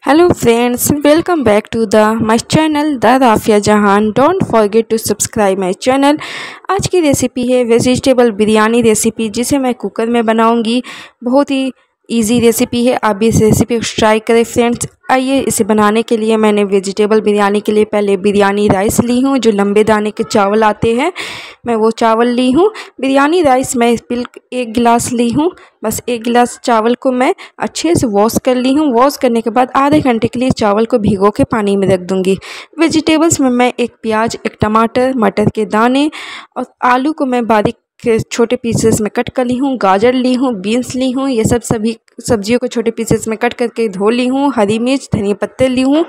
hello friends welcome back to the my channel the Rafia Jahan. Don't forget to subscribe my channel आज की recipe है vegetable biryani recipe जिसे मैं cooker में बनाऊँगी. बहुत ही इजी रेसिपी है, आप भी इस रेसिपी को ट्राई करें फ्रेंड्स आइए इसे बनाने के लिए मैंने वेजिटेबल बिरयानी के लिए पहले बिरयानी राइस ली हूँ, जो लंबे दाने के चावल आते हैं, मैं वो चावल ली हूँ। बिरयानी राइस मैं बिल्क एक गिलास ली हूँ, बस एक गिलास चावल को मैं अच्छे से वॉश कर ली हूँ। वॉश करने के बाद आधे घंटे के लिए चावल को भिगो के पानी में रख दूँगी। वेजिटेबल्स में मैं एक प्याज, एक टमाटर, मटर के दाने और आलू को मैं बारीक के छोटे पीसेस में कट कर ली हूँ, गाजर ली हूँ बीन्स ली हूँ, ये सब सभी सब्जियों को छोटे पीसेस में कट करके धो ली हूँ, हरी मिर्च, धनिया पत्ते ली हूँ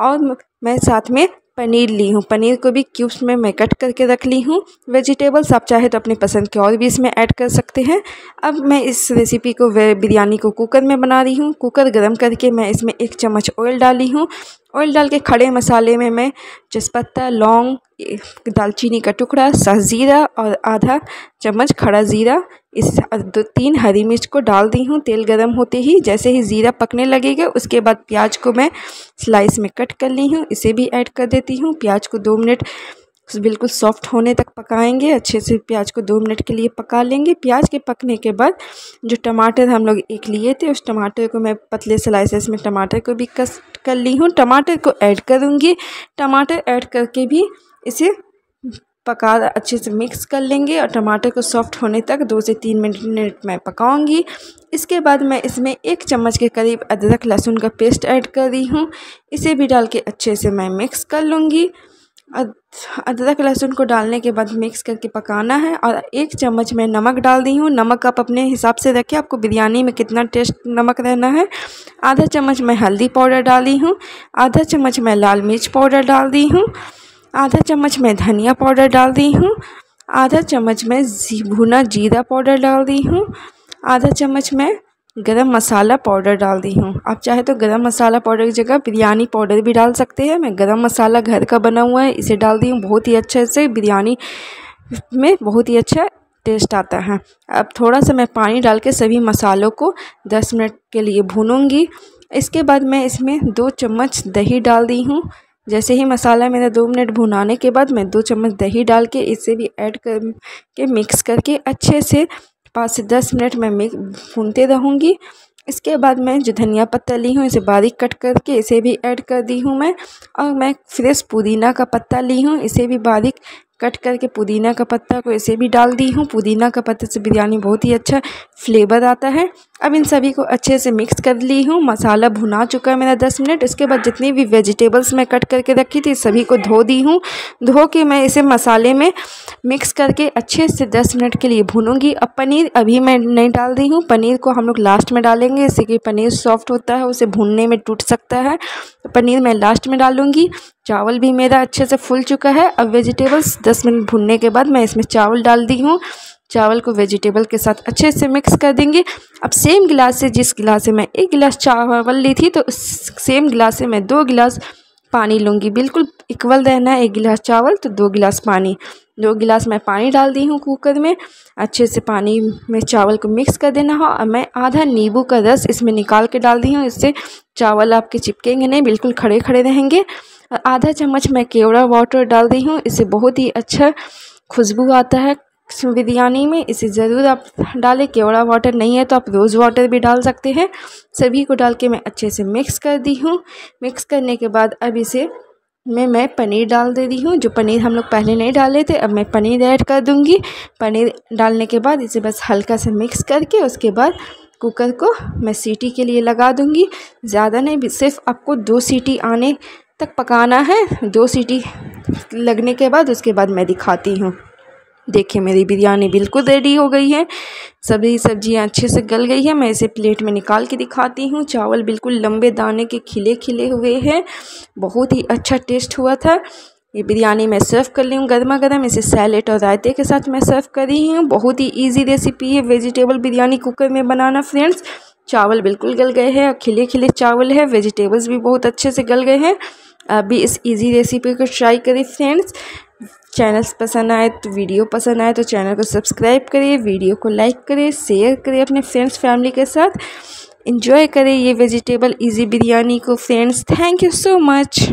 और मैं साथ में पनीर ली हूँ। पनीर को भी क्यूब्स में मैं कट करके रख ली हूँ। वेजिटेबल्स आप चाहे तो अपनी पसंद के और भी इसमें ऐड कर सकते हैं। अब मैं इस रेसिपी को बिरयानी को कुकर में बना रही हूँ। कुकर गर्म करके मैं इसमें एक चम्मच ऑयल डाली हूँ। ऑयल डाल के खड़े मसाले में मैं चसपत्ता लौंग, दालचीनी का टुकड़ा, सा ज़ीरा और आधा चम्मच खड़ा ज़ीरा। इस दो तीन हरी मिर्च को डाल दी हूँ। तेल गर्म होते ही जैसे ही ज़ीरा पकने लगेगा, उसके बाद प्याज को मैं स्लाइस में कट कर ली हूँ। इसे भी ऐड कर देती हूँ। प्याज को दो मिनट बिल्कुल सॉफ्ट होने तक पकाएँगे, अच्छे से प्याज को दो मिनट के लिए पका लेंगे। प्याज के पकने के बाद जो टमाटर हम लोग एक लिए थे, उस टमाटर को मैं पतले स्लाइसेस में टमाटर को भी कस कर ली हूँ। टमाटर को ऐड करूँगी। टमाटर ऐड करके भी इसे पका, अच्छे से मिक्स कर लेंगे और टमाटर को सॉफ्ट होने तक दो से तीन मिनट में पकाऊँगी। इसके बाद मैं इसमें एक चम्मच के करीब अदरक लहसुन का पेस्ट ऐड कर रही हूँ। इसे भी डाल के अच्छे से मैं मिक्स कर लूँगी। अदरक लहसुन को डालने के बाद मिक्स करके पकाना है और एक चम्मच में नमक डाल दी हूँ। नमक आप अपने हिसाब से रखें। आपको बिरयानी में कितना टेस्ट नमक रहना है। आधा चम्मच मैं हल्दी पाउडर डाली हूँ। आधा चम्मच मैं लाल मिर्च पाउडर डाल दी हूँ। आधा चम्मच मैं धनिया पाउडर डाल दी हूँ। आधा चम्मच मैं भुना जीरा पाउडर डाल दी हूँ। आधा चम्मच मैं गरम मसाला पाउडर डाल दी हूँ। आप चाहे तो गरम मसाला पाउडर की जगह बिरयानी पाउडर भी डाल सकते हैं। मैं गरम मसाला घर का बना हुआ है, इसे डाल दी हूँ। बहुत ही अच्छे से बिरयानी में बहुत ही अच्छा टेस्ट आता है। अब थोड़ा सा मैं पानी डाल के सभी मसालों को 10 मिनट के लिए भूनूँगी। इसके बाद मैं इसमें दो चम्मच दही डाल दी हूँ। जैसे ही मसाला मेरा दो मिनट भुनाने के बाद मैं दो चम्मच दही डाल के इसे भी ऐड कर के मिक्स करके अच्छे से पाँच से दस मिनट मैं मिक्स भूनते रहूँगी। इसके बाद मैं जो धनिया पत्ता ली हूँ, इसे बारीक कट करके इसे भी ऐड कर दी हूँ मैं। और मैं फ्रेश पुदीना का पत्ता ली हूँ, इसे भी बारीक कट करके पुदीना का पत्ता को इसे भी डाल दी हूँ। पुदीना का पत्ता से बिरयानी बहुत ही अच्छा फ्लेवर आता है। अब इन सभी को अच्छे से मिक्स कर ली हूँ। मसाला भुना चुका है मेरा दस मिनट। इसके बाद जितनी भी वेजिटेबल्स मैं कट करके रखी थी, सभी को धो दी हूँ। धो के मैं इसे मसाले में मिक्स करके अच्छे से दस मिनट के लिए भूनूँगी। अब पनीर अभी मैं नहीं डाल दी हूँ। पनीर को हम लोग लास्ट में डालेंगे। इससे कि पनीर सॉफ्ट होता है, उसे भूनने में टूट सकता है। तो पनीर मैं लास्ट में डालूँगी। चावल भी मेरा अच्छे से फूल चुका है। अब वेजिटेबल्स दस मिनट भूनने के बाद मैं इसमें चावल डाल दी हूँ। चावल को वेजिटेबल के साथ अच्छे से मिक्स कर देंगे। अब सेम गिलास से, जिस गिलास से मैं एक गिलास चावल ली थी तो सेम गिलास से मैं दो गिलास पानी लूँगी। बिल्कुल इक्वल रहना है एक गिलास चावल तो दो गिलास पानी। दो गिलास मैं पानी डाल दी हूँ कुकर में। अच्छे से पानी में चावल को मिक्स कर देना हो। और मैं आधा नींबू का रस इसमें निकाल के डाल दी हूँ। इससे चावल आपके चिपकेंगे नहीं, बिल्कुल खड़े खड़े रहेंगे। आधा चम्मच मैं केवड़ा वाटर डाल दी हूँ। इससे बहुत ही अच्छा खुशबू आता है। बिरयानी में इसे ज़रूर आप डालें। केवड़ा वाटर नहीं है तो आप रोज़ वाटर भी डाल सकते हैं। सभी को डाल के मैं अच्छे से मिक्स कर दी हूँ। मिक्स करने के बाद अब इसे मैं मैं पनीर डाल दे रही हूँ। जो पनीर हम लोग पहले नहीं डाले थे, अब मैं पनीर ऐड कर दूँगी। पनीर डालने के बाद इसे बस हल्का से मिक्स करके उसके बाद कुकर को मैं सीटी के लिए लगा दूँगी। ज़्यादा नहीं सिर्फ़ आपको दो सीटी आने तक पकाना है। दो सीटी लगने के बाद उसके बाद मैं दिखाती हूँ। देखिए, मेरी बिरयानी बिल्कुल रेडी हो गई है। सभी सब्ज़ियाँ अच्छे से गल गई है। मैं इसे प्लेट में निकाल के दिखाती हूँ। चावल बिल्कुल लंबे दाने के खिले खिले हुए हैं। बहुत ही अच्छा टेस्ट हुआ था। ये बिरयानी मैं सर्व कर ली हूँ गर्मा गर्म। इसे सैलेड और रायते के साथ मैं सर्व कर रही हूँ। बहुत ही ईजी रेसिपी है वेजिटेबल बिरयानी कुकर में बनाना फ्रेंड्स चावल बिल्कुल गल गए हैं। और खिले खिले चावल है। वेजिटेबल्स भी बहुत अच्छे से गल गए हैं। अभी इस इजी रेसिपी को ट्राई करें फ्रेंड्स चैनल्स पसंद आए तो वीडियो पसंद आए तो चैनल को सब्सक्राइब करें वीडियो को लाइक करें शेयर करें अपने फ्रेंड्स फैमिली के साथ. इंजॉय करें ये वेजिटेबल इजी बिरयानी को friends thank you so much